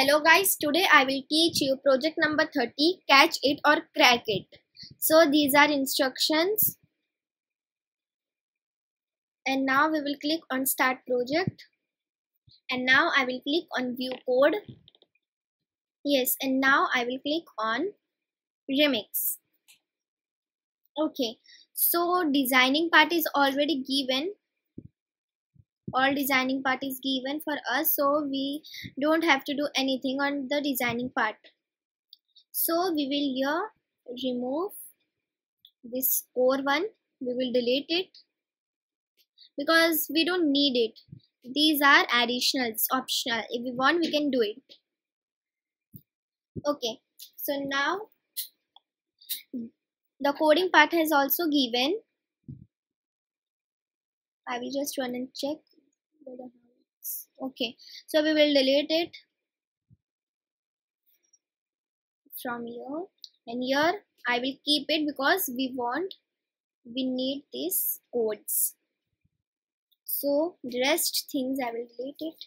Hello guys, today I will teach you project number 30 catch it or crack it. So these are instructions and now we will click on start project and now I will click on view code. Yes and now I will click on remix. Okay, so designing part is already given all designing part is given for us so we don't have to do anything on the designing part. So we will here remove this core one. We will delete it because we don't need it. These are additionals optional. If we want we can do it. Okay. So now the coding part has also given. I will just run and check okay. So we will delete it from here. And here I will keep it because we want we need these codes. So the rest things I will delete it.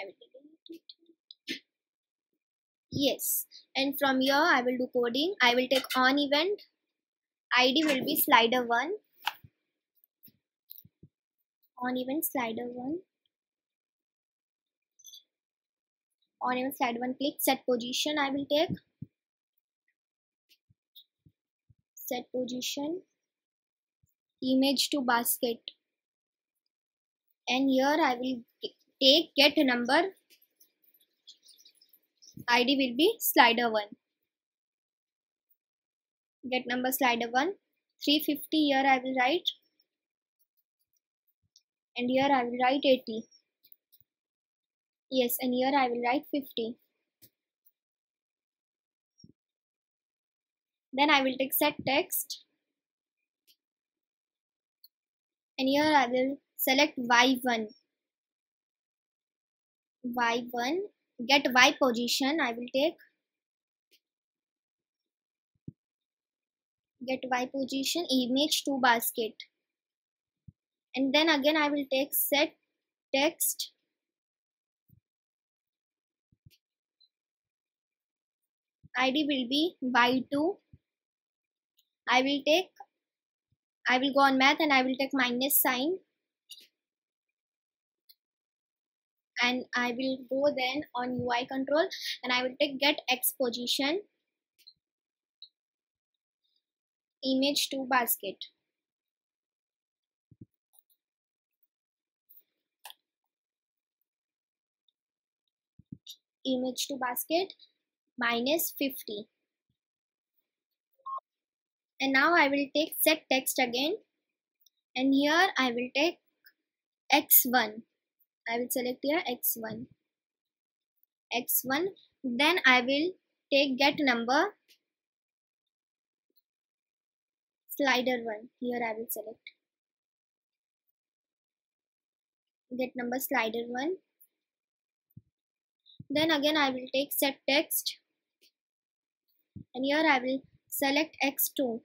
I will delete it. Yes. And from here I will do coding. I will take on event. ID will be slider 1 on event slider 1 on event slider 1 click set position I will take. Set position. Image to basket. And here I will take get number. ID will be slider 1 get number slider 1 350 here I will write and here I will write 80 yes and here I will write 50 then I will take set text. And here I will select y1 y1 get y position I will take get y position image to basket and then again I will take set text. ID will be y 2 I will take I will go on math and I will take minus sign. And I will go then on UI control and I will take get X position. Image to basket image to basket minus 50 and now I will take set text again. And here I will take x1 I will select here x1 x1 then I will take get number slider 1 here I will select. Get number slider 1 then again I will take set text. And here I will select x2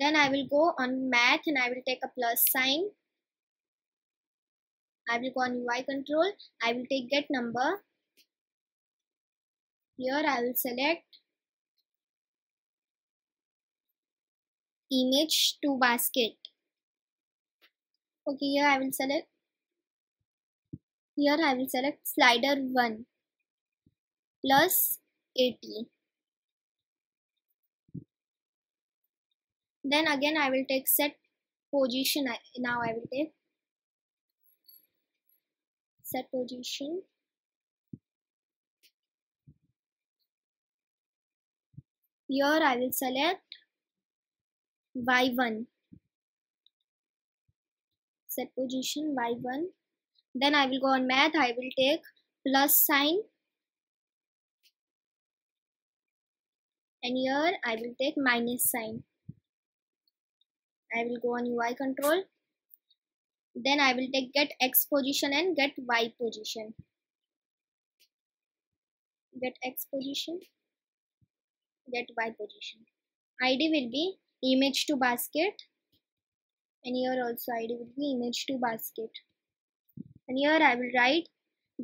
then I will go on math and I will take a plus sign. I will go on UI control. I will take get number. Here I will select image to basket okay here I will select. Here I will select slider 1 plus 80 then again I will take set position. Now I will take set position. Here I will select y1 set position y1 then I will go on math. I will take plus sign. And here I will take minus sign. I will go on UI control. Then I will take get X position and get Y position. Get X position get Y position. ID will be image to basket and here also id will be image to basket. And here i will write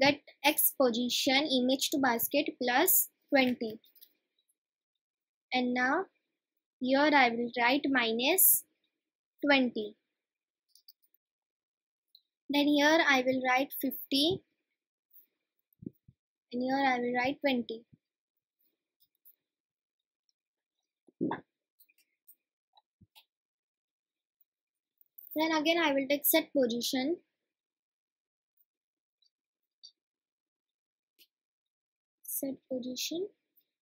get x position image to basket plus 20 and now here i will write minus 20 then here i will write 50 and here i will write 20 Then again I will take set position. Set position.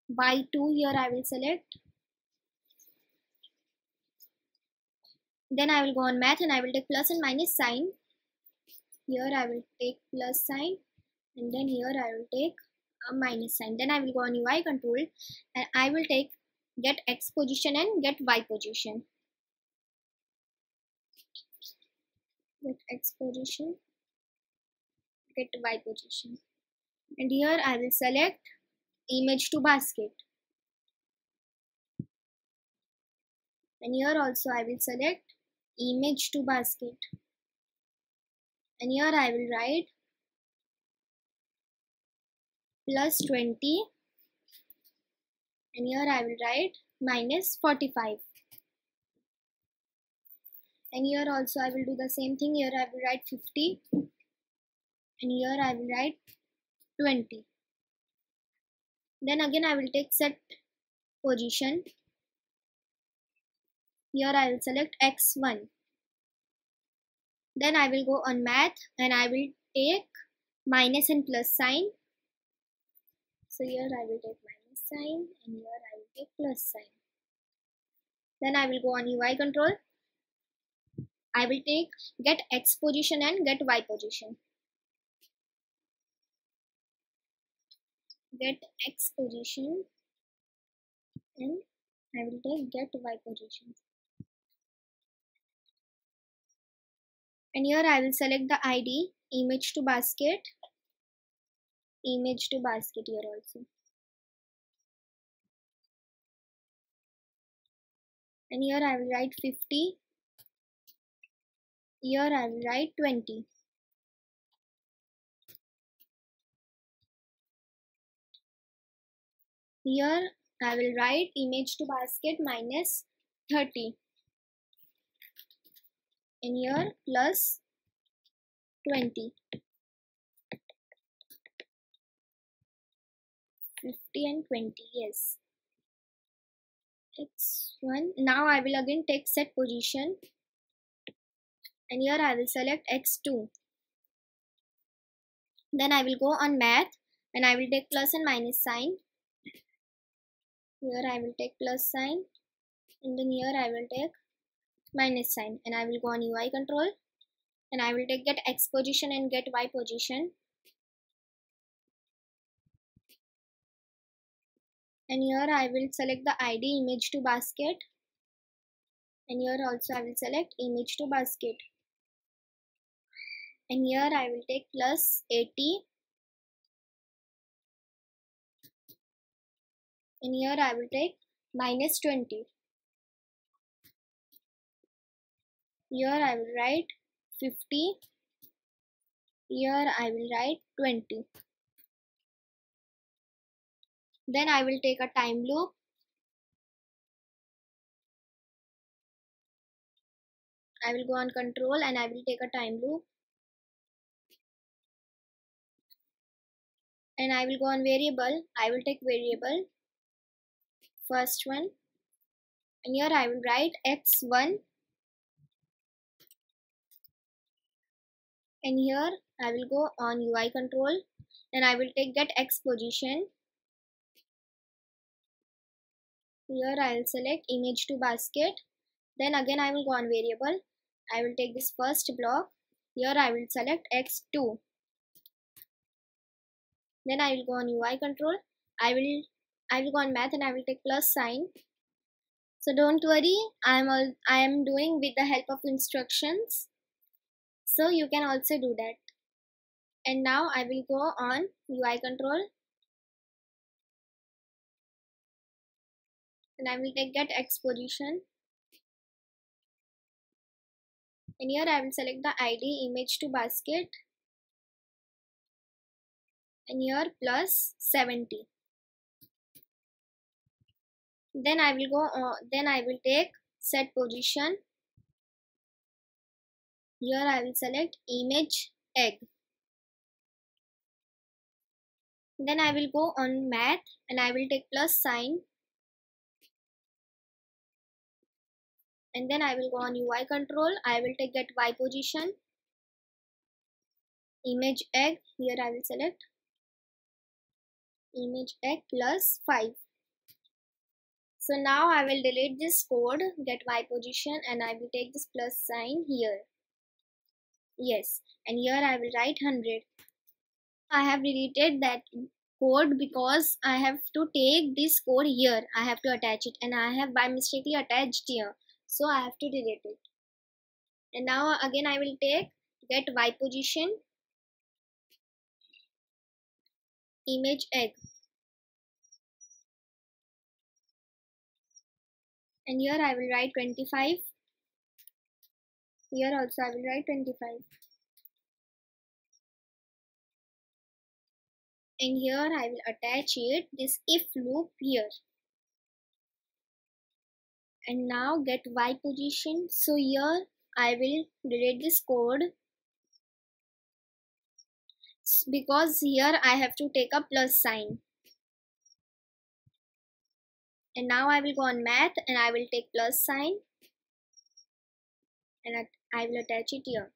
y 2 here I will select. Then I will go on math and I will take plus and minus sign. Here I will take plus sign and then here I will take a minus sign. Then I will go on UI control and I will take get X position and get Y position. Get x position get y position and here I will select image to basket. And here also I will select image to basket. And here I will write plus 20 and here I will write minus 45 and here also I will do the same thing here I will write 50 and here I will write 20 then again I will take set position here I will select x1 then I will go on math and I will take minus and plus sign so here I will take minus sign and here I will take plus sign then I will go on UI control I will take get x position and get y position. Get x position and I will take get y position. And here I will select the ID image to basket image to basket here also. And here I will write 50 here I will write 20. Here I will write image to basket minus 30. And here plus 20. 50 and 20, yes. It's 1. Now I will again take set position and here I will select x2 then I will go on math and I will take plus and minus sign. Here I will take plus sign and then here I will take minus sign and I will go on UI control and I will take get X position and get Y position. And here I will select the ID image to basket. And here also I will select image to basket and here I will take plus 80 and here I will take minus 20 here I will write 50 here I will write 20 then I will take a time loop. I will go on control and I will take a time loop and I will go on variable. I will take variable. First one. And here I will write x1 and here I will go on UI control. And I will take get x position. Here I will select image to basket. Then again I will go on variable. I will take this first block. Here I will select x2 then I will go on UI control. I will I will go on math and I will take plus sign. So don't worry I am all, I am doing with the help of instructions. So you can also do that. And now I will go on UI control. And I will take get X position and here I will select the ID image to basket and here plus 70 then I will go uh, then I will take set position. Here I will select image egg. Then I will go on math and I will take plus sign. And then I will go on UI control. I will take get Y position. Image egg. Here I will select image egg plus 5 so now I will delete this code get Y position and I will take this plus sign here. Yes and here I will write 100 I have deleted that code because I have to take this code here. I have to attach it and I have by mistakenly attached here. So I have to delete it. And now again I will take get y position image egg. And here I will write 25 here also I will write 25 and here I will attach it this if loop here. And now get y position. So here I will delete this code because here I have to take a plus sign. And now I will go on math and I will take plus sign. And I will attach it here.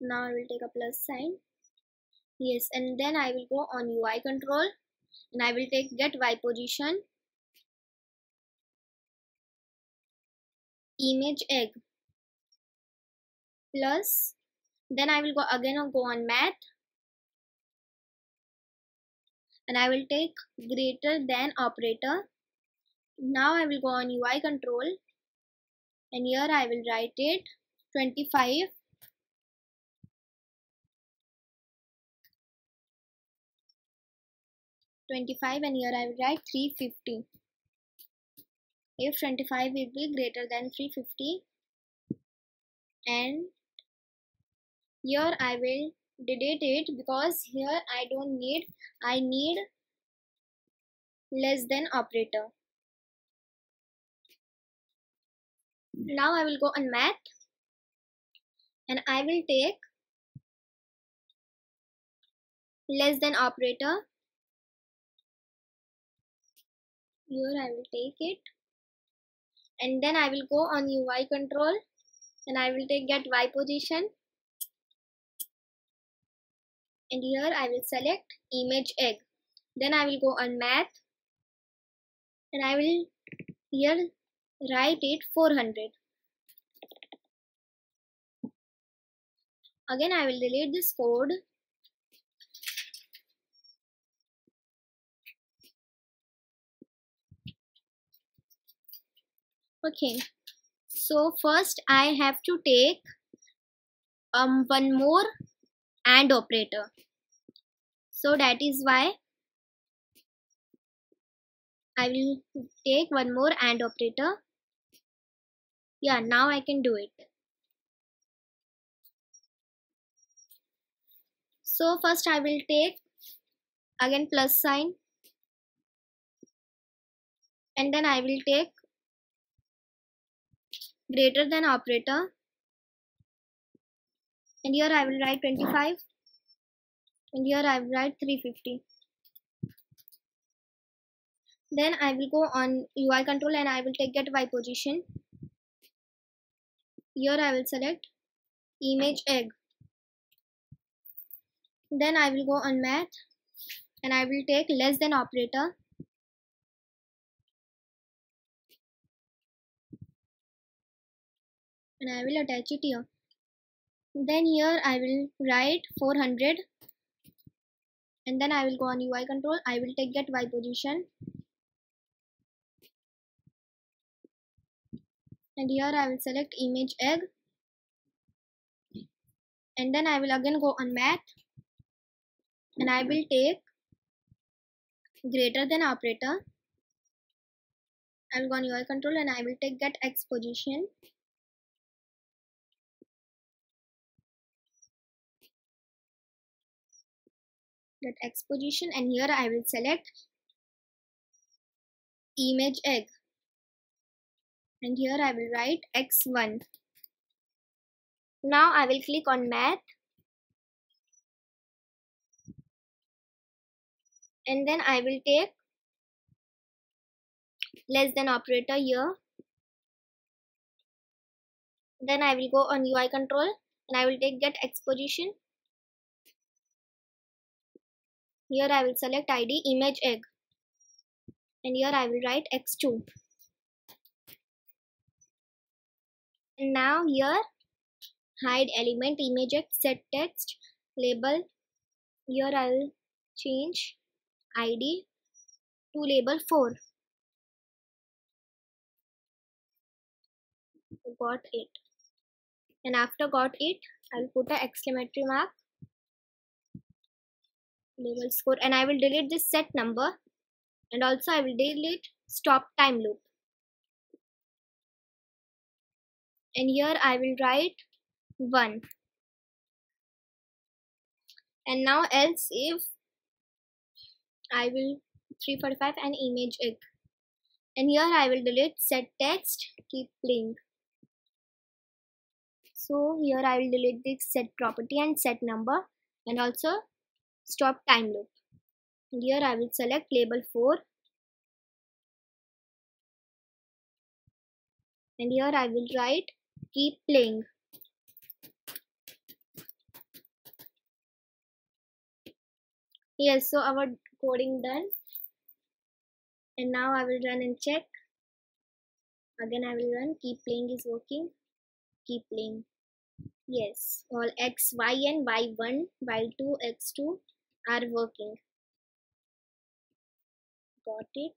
Now I will take a plus sign. Yes and then I will go on UI control. And I will take get Y position. Image egg plus then I will go again go on math. And I will take greater than operator. Now I will go on UI control. And here I will write it 25 25 and here I will write 350 if 25 will be greater than 350 and here I will delete it because here I don't need I need less than operator. Now I will go on math and I will take less than operator. Here I will take it and then I will go on UI control and I will take get Y position and here I will select image egg. Then I will go on math and I will here write it 400 again I will delete this code. Okay so first I have to take um one more AND operator. So that is why I will take one more AND operator. Yeah now I can do it. So first I will take again plus sign. And then I will take greater than operator and here I will write 25 and here I will write 350 then I will go on UI control and I will take get Y position. Here I will select image egg. Then I will go on math and I will take less than operator. And I will attach it here then here I will write 400 and then I will go on UI control. I will take get Y position. And here I will select image egg. And then I will again go on math. And I will take greater than operator. I will go on UI control and I will take get X position get X position and here I will select image egg. And here I will write x1 now I will click on math. And then I will take less than operator here. Then I will go on UI control and I will take get X position here I will select ID image egg. And here I will write x2 and now here hide element image x set text label. Here I will change ID to label 4 got it. And after got it I will put a exclamatory mark label score and I will delete this set number and also I will delete stop time loop. And here I will write 1 and now else if I will 345 and image egg. And here I will delete set text keep playing. So here I will delete this set property and set number and also stop time loop. Here I will select label 4 and here I will write keep playing. Yes so our coding done. And now I will run and check. Again I will run keep playing is working. Keep playing. Yes all x y and y1 y2 x2 are working. Got it?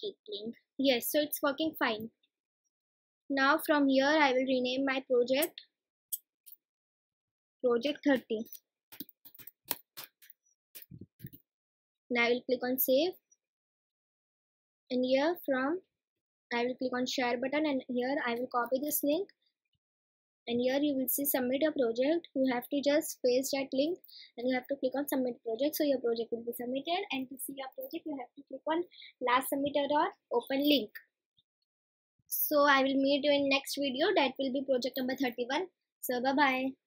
Keep playing yes so it's working fine. Now from here I will rename my project. Project 30 now I will click on save. And here from I will click on share button and here I will copy this link and here you will see submit a project. You have to just paste that link and you have to click on submit project. So your project will be submitted and to see your project you have to click on last submitted or open link. So i will meet you in next video. That will be project number 31 so bye bye